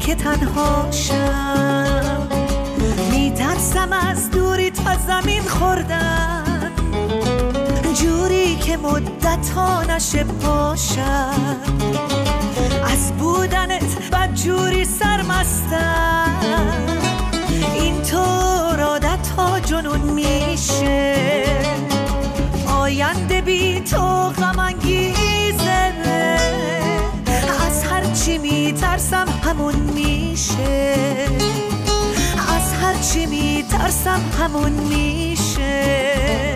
که تنها شم. میترسم از دوری تا زمین خوردن. جوری که مدت ها نشه پاشم. از بودنت بد جوری سرمستم. اینطور عادت ها جنون میشه. آینده بی تو میترسم همون میشه.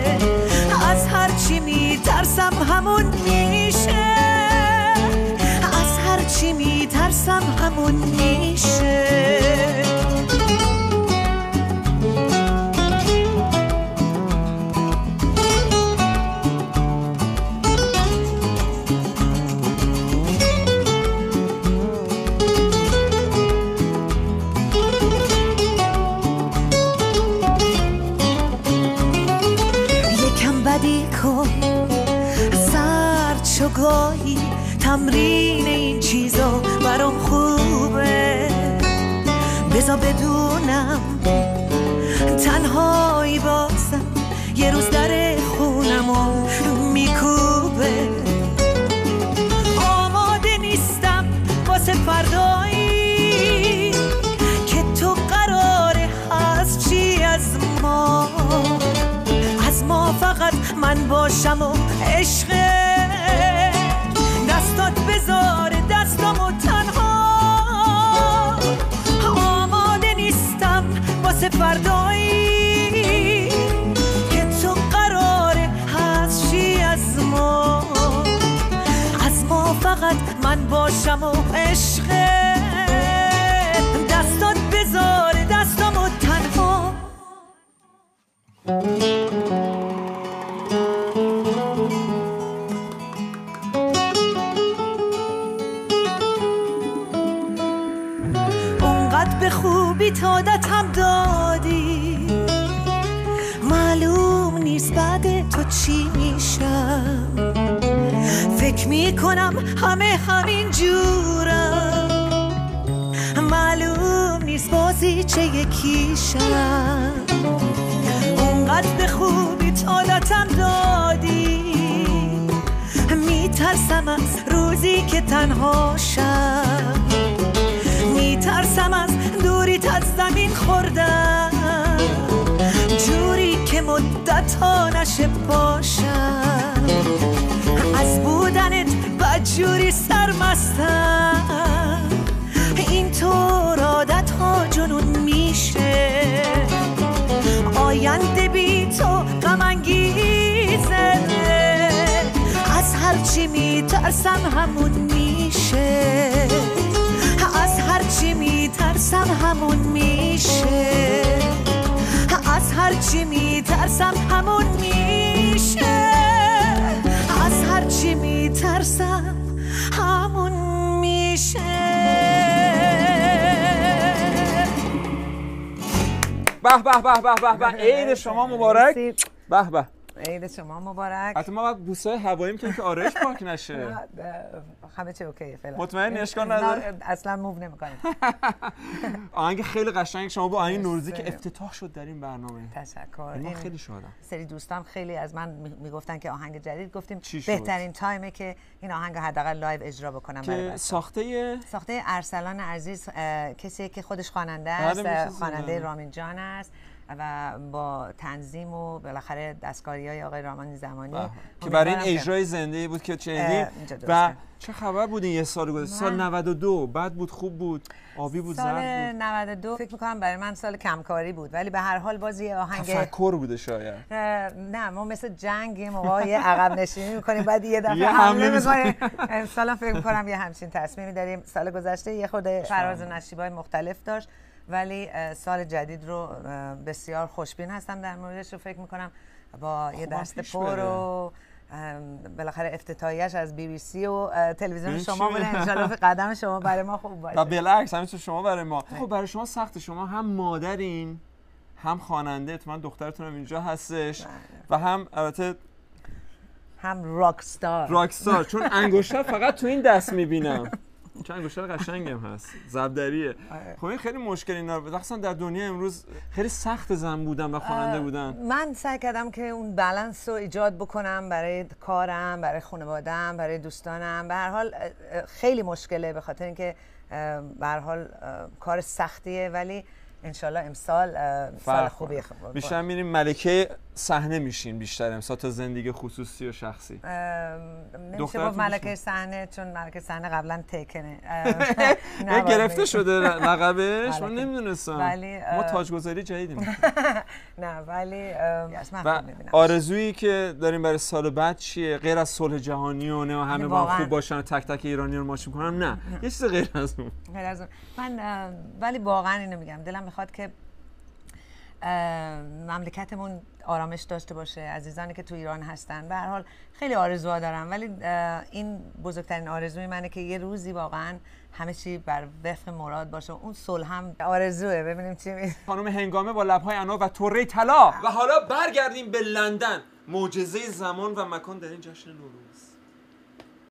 بدی کن. سرد تمرین این چیزا برام خوبه. بزا بدونم تنهایی بازم یه روز من باشم و عشق دستات بذاره دستامو تنها. آماده نیستم واسه فردایی که تو قراره هست چی از از من باشم و عشق دستات بذاره دستامو تنها. به خوبی عادتم دادی. معلوم نیست بعد تو چی میشم. فکر می‌کنم همه همین جورم. معلوم نیست بازی چه یکیشم. اونقدر به خوبی عادتم دادی. میترسم از روزی که تنها شم. میترسم از دوری از زمین خوردم. جوری که مدت ها نشه پاشم از بودنت بد جوری سرمستم. اینطور عادت ها جنون میشه. آینده بی تو غم انگیزه از هر چی میترسم همون میشه. از هر چی میترسم همون میشه. از هر چی میترسم همون میشه. از هر چی میترسم همون میشه. به به به به به به. عید شما مبارک. به به. عید شما مبارک حتی ما باید بوسای هوایی می‌کنیم که آرش پاک نشه همه چی اوکی فعلا مطمئنی اشکال نداره؟ اصلا موو نمی‌کنیم آهنگ خیلی قشنگ شما با آهنگ. نوروزی که افتتاح شد در این برنامه تشکر ما این خیلی شادم سری دوستان خیلی از من می- می‌گفتن که آهنگ جدید گفتیم؟ بهترین تایمه که این آهنگ حداقل لایو اجرا بکنم برای. ساخته ساخته ارسلان عزیز کسی که خودش خواننده بله، است. خواننده رامین جان است و با تنظیم و بالاخره دستکاری های آقای رامان زمانی. بله. که برای این اجرای زنده بود که درست و. چه خبر بود این یه سال گذشته؟ سال من- 92 بد بود خوب بود آبی بود سال زرد بود؟ 92 فکر می‌کنم برای من سال کمکاری بود ولی به هر حال باز یه آهنگ تفکر بوده شاید. نه ما مثل جنگ یه موقع یه عقب نشینی می‌کنیم بعد یه دفعه حمله می‌کنیم. امسال فکر می‌کنم یه همچین تصمیمی داریم. سال گذشته یه خود فراز و نشیبای مختلف داشت. ولی سال جدید رو بسیار خوشبین هستم در موردش رو فکر می‌کنم. با یه خب، هم دست پر. و بالاخره افتتاحیش از بی بی سی و تلویزیون شما بوده. انشالله قدم شما برای ما خوب باشه. و بالعکس همینطور شما برای ما. خب. برای شما سخته شما هم مادرین هم خواننده من دخترتون هم اینجا هستش و هم البته هم راک ستار راکستار. چون انگشتر فقط تو این دست می‌بینم. چون انگشتر قشنگم هست. زبدریه. خب این خیلی مشکل اینا. رو مخصوصا در دنیا امروز خیلی سخت زن بودن و خواننده بودن. من سعی کردم که اون بالانس رو ایجاد بکنم برای کارم برای خانوادم برای دوستانم. به هر حال خیلی مشکله به خاطر اینکه به هر حال کار سختیه ولی انشالله امسال سال خوبی کنه. خ- بیشتر میریم ملکه صحنه میشین بیشتر امسال تا زندگی خصوصی و شخصی نمیشه گفت ملکه؟ صحنه چون ملکه صحنه قبلا تکنه گرفته. شده لقبش من. نمی‌دونستم ولی، ما تاجگذاری جدیدیم نه ولی و. آرزویی که داریم برای سال بعد چیه غیر از صلح جهانی و نه همه با. خوب باشن و تک تک ایرانی رو ماچ کنم نه یه چیز غیر از اون غیر از اون. من ولی واقعا اینو میگم دلم می‌خواد که مملکتمون آرامش داشته باشه عزیزانی که تو ایران هستن. به هر حال خیلی آرزوها دارم ولی این بزرگترین آرزوی منه که یه روزی واقعا همه چی بر وفق مراد باشه. اون صلح هم آرزوه. ببینیم چی می... خانم هنگامه با لبهای انا و طره طلا. و حالا برگردیم به لندن. معجزه زمان و مکان در این جشن نوروز.